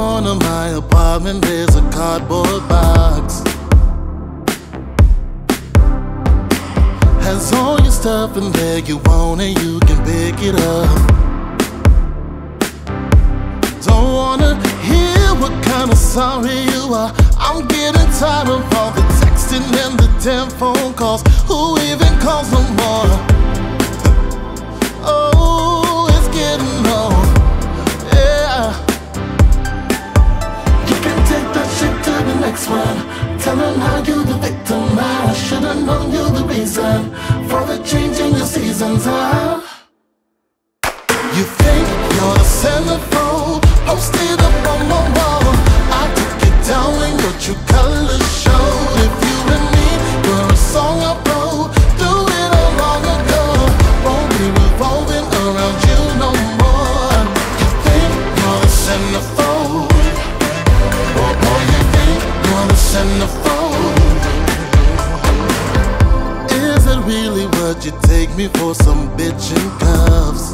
corner of my apartment, there's a cardboard box. Has all your stuff in there you want, and you can pick it up. Don't wanna hear what kind of sorry you are. I'm getting tired of all the texting and the damn phone calls. Who even calls no more? To the next one. Tell them how you the victim. I should've known you the reason for the change in your seasons. Huh? You take me for? Some bitch in cuffs?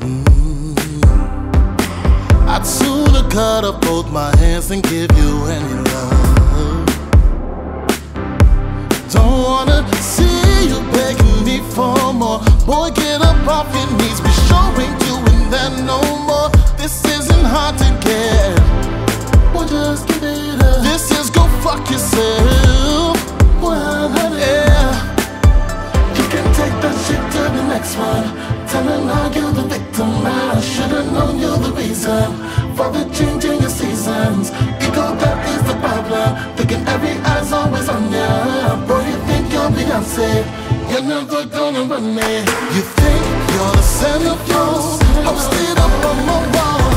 Mm. I'd sooner cut up both my hands than give you any love. Don't wanna see you begging me for more. Boy, get up off your knees. We sure ain't doing that no more. This isn't hard to get. Well, just give it up. This is go fuck yourself. Next one. Telling how you're the victim. I should've known you're the reason for the change in your seasons. Ego, that is the problem. Thinking every eye's always on ya. Boy, you think you're Beyonce. You're never gonna run me. You think you're the centerfold. Posted up on my wall.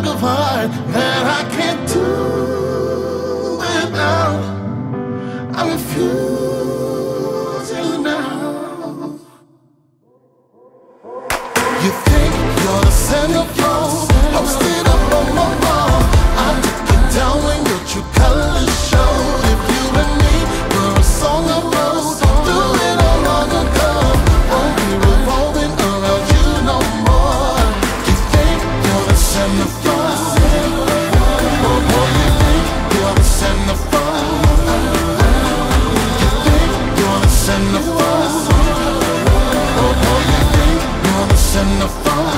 Work of art that I can't do without. I refuse you now. You think you're the centerfold, the phone.